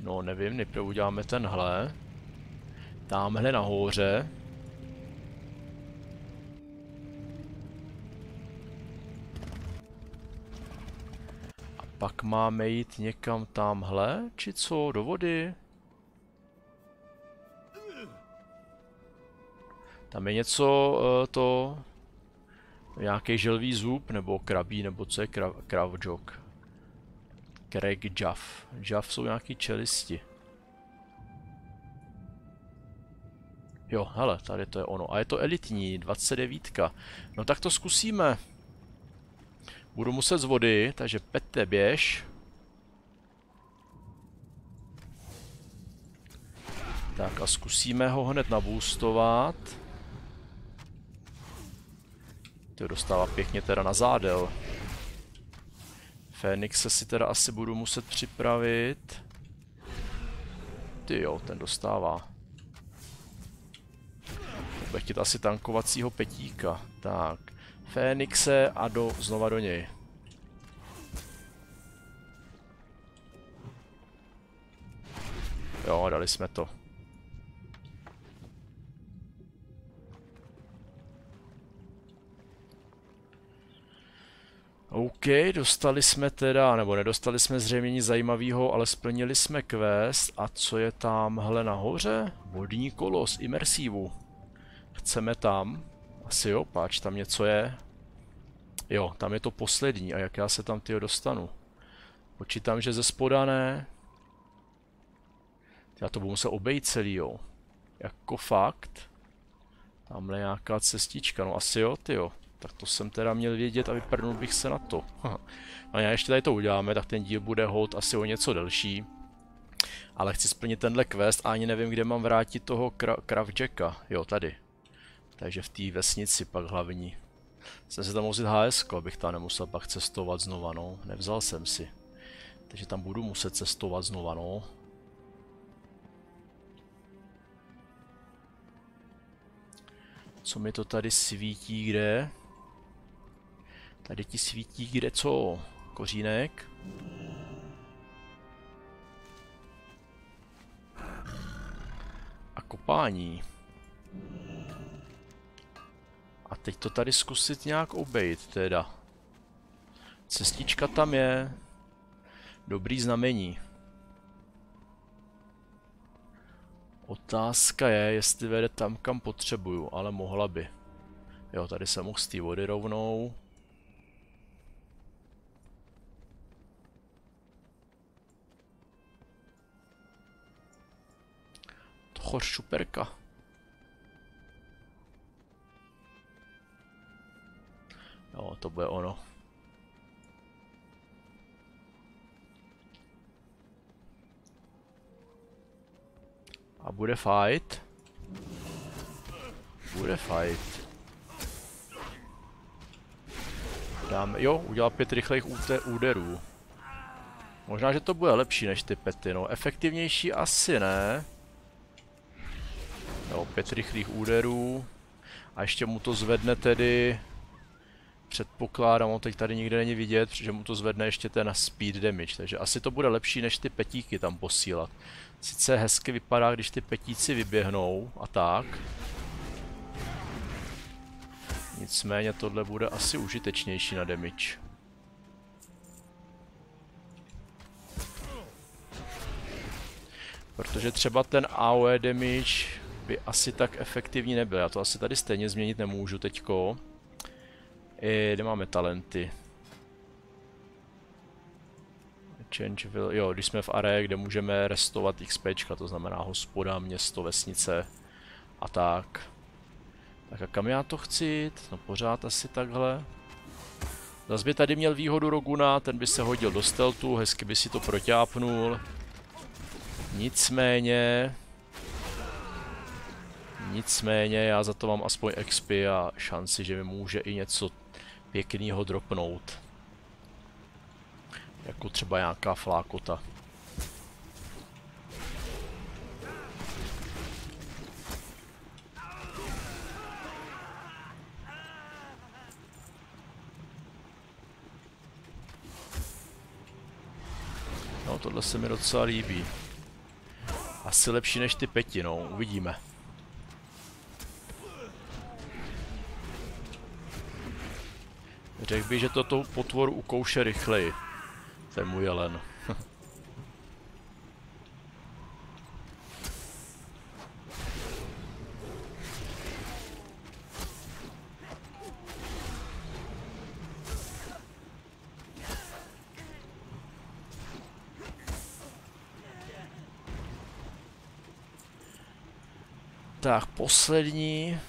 No nevím, nejprve uděláme tenhle. Tamhle nahoře. A pak máme jít někam tamhle, či co, do vody? Tam je něco, uh, to... Nějaký želvý zub, nebo krabí, nebo co je krav, kravjok. Craig Jaff. Jaff jsou nějaký čelisti. Jo, hele, tady to je ono. A je to elitní, 29. No tak to zkusíme. Budu muset z vody, takže pete běž. Tak a zkusíme ho hned naboostovat. To dostává pěkně teda na zádel. Fénixe si teda asi budu muset připravit. Ty jo, ten dostává. Bude chtít asi tankovacího petíka. Tak. Fénixe a do, znova do něj. Jo, dali jsme to. OK, dostali jsme teda, nebo nedostali jsme zřejmě nic zajímavého, ale splnili jsme quest. A co je tamhle nahoře? Vodní kolo z imersivu. Chceme tam. Asi jo, páč, tam něco je. Jo, tam je to poslední. A jak já se tam tyho dostanu? Počítám, že ze spoda ne. Já to budu muset obejít celý, jo. Jako fakt. Tamhle nějaká cestička, no asi jo, ty jo. Tak to jsem teda měl vědět a vyprdnul bych se na to. a já ještě tady to uděláme, tak ten díl bude hold asi o něco delší. Ale chci splnit tenhle quest a ani nevím, kde mám vrátit toho Craftjacka. Jo, tady. Takže v té vesnici pak hlavní. Jsem si tam vozit HS, abych tam nemusel pak cestovat znova, no. Nevzal jsem si. Takže tam budu muset cestovat znova, no. Co mi to tady svítí, kde? Tady ti svítí kde co? Kořínek. A kopání. A teď to tady zkusit nějak obejít teda. Cestička tam je. Dobrý znamení. Otázka je, jestli vede tam, kam potřebuju, ale mohla by. Jo, tady jsem mohl z té vody rovnou. Toho šuperka. Jo, to bude ono. A bude fight. Bude fight. Dáme, jo, udělal pět rychlých úderů. Možná, že to bude lepší než ty pety, no. Efektivnější asi ne. Jo, pět rychlých úderů. A ještě mu to zvedne tedy... Předpokládám, on teď tady nikde není vidět, protože mu to zvedne ještě ten speed damage, takže asi to bude lepší než ty petíky tam posílat. Sice hezky vypadá, když ty petíci vyběhnou a tak. Nicméně tohle bude asi užitečnější na damage. Protože třeba ten AOE damage by asi tak efektivní nebyl. Já to asi tady stejně změnit nemůžu teďko. I, kde máme talenty? Change will, jo, když jsme v are, kde můžeme restovat XP, to znamená hospoda, město, vesnice a tak. Tak a kam já to chci jít? No pořád asi takhle. Zas by tady měl výhodu Roguna, ten by se hodil do steltu, hezky by si to proťápnul. Nicméně... Nicméně já za to mám aspoň XP a šanci, že mi může i něco pěkného dropnout. Jako třeba nějaká flákota. No, tohle se mi docela líbí. Asi lepší než ty peti, no, uvidíme. Řekl bych, že toto potvoru ukouše rychleji. Ten můj jelen. Tak, poslední.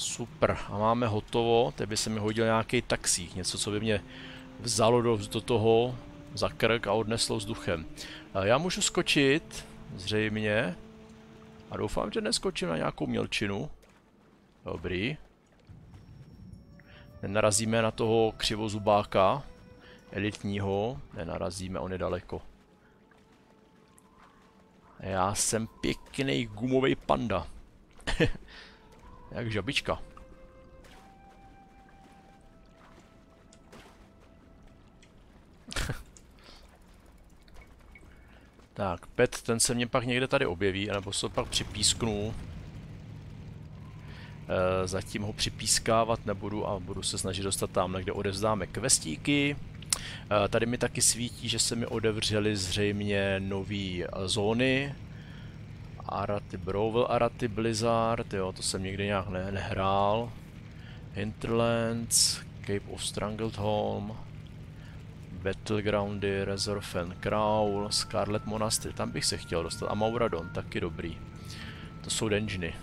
Super. A máme hotovo. Teď by se mi hodil nějaký taxík. Něco, co by mě vzalo do, do toho za krk a odneslo vzduchem. Já můžu skočit, zřejmě. A doufám, že neskočím na nějakou mělčinu. Dobrý. Nenarazíme na toho křivozubáka. Elitního. Nenarazíme, on je daleko. Já jsem pěkný gumový panda. (laughs) Jak žabička. (laughs) tak, pet, ten se mě pak někde tady objeví, nebo se pak připísknu. E, zatím ho připískávat nebudu a budu se snažit dostat tam, kde odevzdáme kvestíky. E, tady mi taky svítí, že se mi odevřely zřejmě nové zóny, Araty Brovel, Araty Blizzard, jo, to jsem nikdy nějak ne nehrál. Hinterlands, Cape of Strangleholm, Battlegroundy, Reserve Crawl, Scarlet Monastery, tam bych se chtěl dostat. A Mauradon, taky dobrý. To jsou dungeony.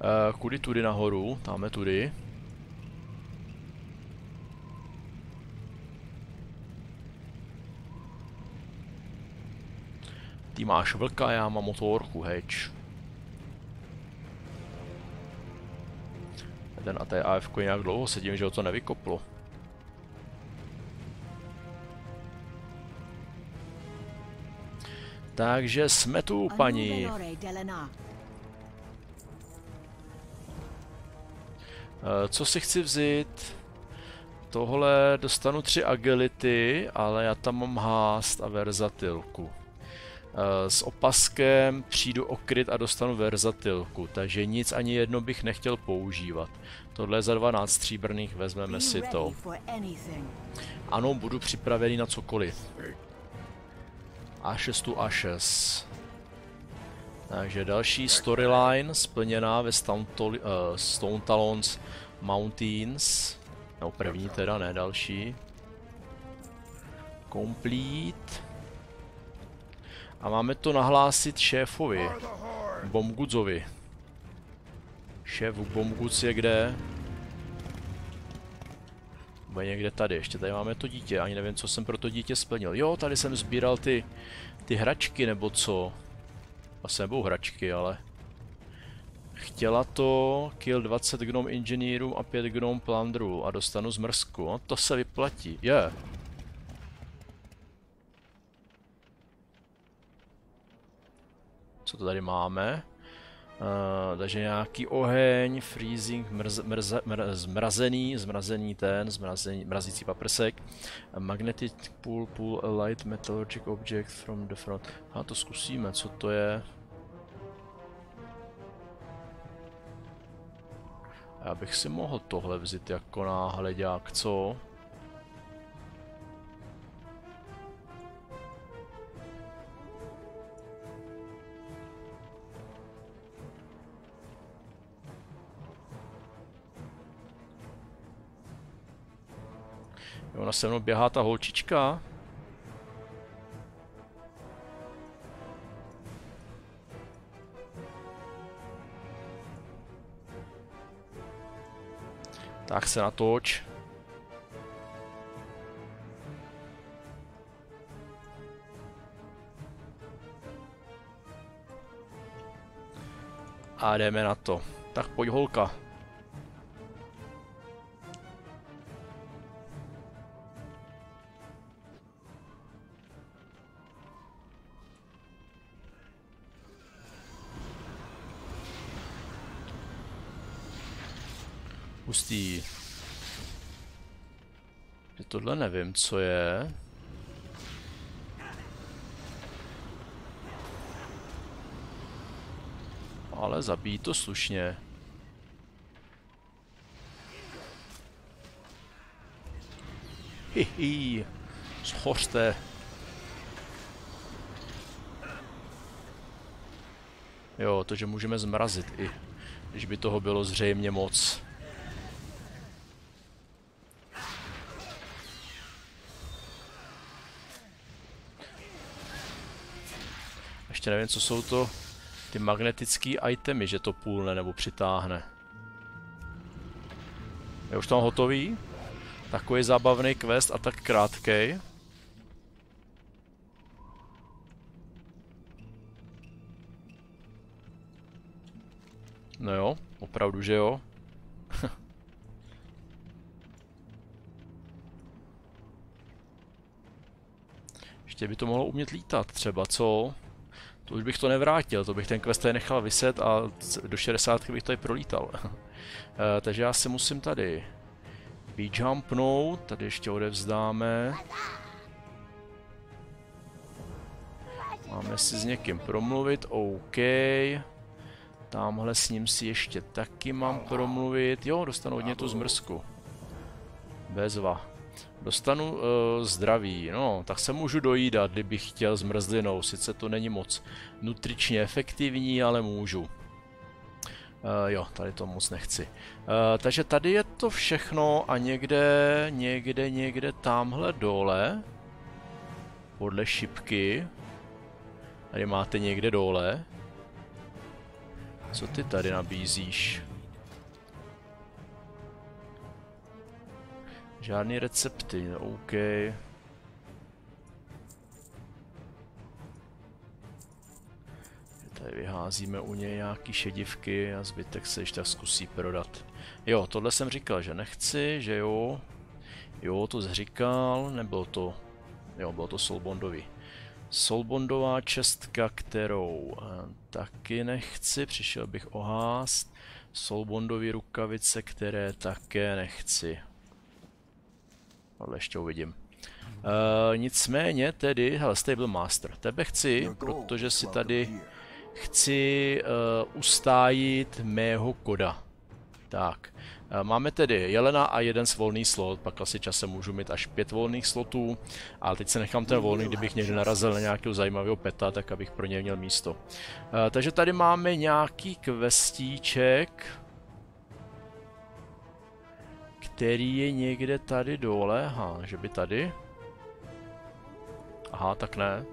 Uh, kudy tudy nahoru, tamhle tudy. Ty máš vlka, já mám motorku, heč. Ten a té AF nějak dlouho sedím, že ho to nevykoplo. Takže jsme tu, paní. Eh, co si chci vzít? Tohle dostanu tři agility, ale já tam mám hást a verzatilku. Eh, s opaskem přijdu okryt a dostanu verzatilku, takže nic ani jedno bych nechtěl používat. Tohle je za 12 stříbrných, vezmeme si to. Ano, budu připravený na cokoliv. A6 tu A6. Takže další storyline splněná ve Stone, uh, Stone Talons Mountains. No první teda, ne další. Complete. A máme to nahlásit šéfovi. Bombgudzovi. Šéf Bombgudz je kde? Bude někde tady, ještě tady máme to dítě, ani nevím, co jsem pro to dítě splnil. Jo, tady jsem sbíral ty, ty hračky, nebo co? Asi nebudou hračky, ale... Chtěla to kill 20 gnom inženýrů a 5 gnom plundrů a dostanu zmrzku. No, to se vyplatí. Je. Yeah. Co to tady máme? Uh, takže nějaký oheň, freezing, mrz, mrz, mrz, zmrazený, zmrazený ten, zmrazený, mrazící paprsek, magnetic pull, pull a light metallurgic object from the front. A to zkusíme, co to je. Já bych si mohl tohle vzít jako náhledák, co? Ona se mnou běhá ta holčička. Tak se natoč. A jdeme na to. Tak pojď holka. Tohle nevím, co je. Ale zabíjí to slušně. Hihi. Schořte. Jo, to, že můžeme zmrazit i, když by toho bylo zřejmě moc. Ještě nevím, co jsou to ty magnetické itemy, že to půlne nebo přitáhne. Je už tam hotový? Takový zábavný quest a tak krátký. No jo, opravdu, že jo. (laughs) Ještě by to mohlo umět lítat třeba, co? To už bych to nevrátil, to bych ten quest tady nechal vyset a do 60 bych tady prolítal. (laughs) Eh, takže já se musím tady vyjumpnout, tady ještě odevzdáme. Máme si s někým promluvit, OK. Tamhle s ním si ještě taky mám promluvit. Jo, dostanu hodně tu zmrzku. Bezva. Dostanu uh, zdraví, no, tak se můžu dojídat, kdybych chtěl zmrzlinou. Sice to není moc nutričně efektivní, ale můžu. Uh, jo, tady to moc nechci. Uh, takže tady je to všechno a někde, někde, někde tamhle dole, podle šipky, tady máte někde dole, co ty tady nabízíš? Žádný recepty, OK. Tady vyházíme u něj nějaký šedivky a zbytek se ještě zkusí prodat. Jo, tohle jsem říkal, že nechci, že jo. Jo, to zříkal, nebylo to... Jo, bylo to Soulbondový. Soulbondová čestka, kterou eh, taky nechci, přišel bych ohást. Soulbondový rukavice, které také nechci. Ale ještě uvidím. Uh, nicméně tedy, hele, Stable Master, tebe chci, protože si tady chci uh, ustájit mého koda. Tak, Eh, máme tedy Jelena a jeden volný slot, pak asi časem můžu mít až pět volných slotů, ale teď se nechám ten volný, kdybych někdy narazil na nějakého zajímavého peta, tak abych pro něj měl místo. Eh, takže tady máme nějaký questíček, který je někde tady dole, aha, že by tady? Aha, tak ne.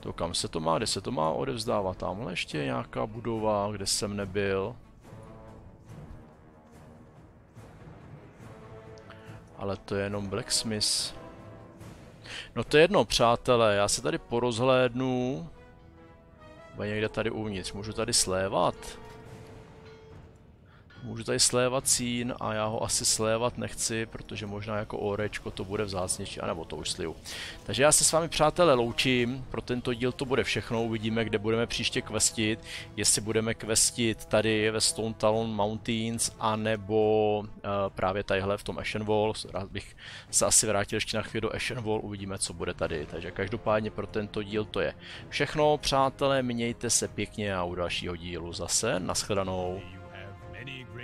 To kam se to má, kde se to má odevzdávat? Tamhle ještě nějaká budova, kde jsem nebyl. Ale to je jenom Blacksmith. No to je jedno, přátelé, já se tady porozhlédnu. Bude někde tady uvnitř, můžu tady slévat. Můžu tady slévat cín a já ho asi slévat nechci, protože možná jako orečko to bude vzácnější, anebo to už sliju. Takže já se s vámi přátelé loučím, pro tento díl to bude všechno, uvidíme, kde budeme příště questit, jestli budeme questit tady ve Stone Talon Mountains, anebo uh, právě tadyhle v tom Ashen Wall, rád bych se asi vrátil ještě na chvíli do Ashen Wall, uvidíme, co bude tady. Takže každopádně pro tento díl to je všechno, přátelé, mějte se pěkně a u dalšího dílu zase, nashledanou. Any.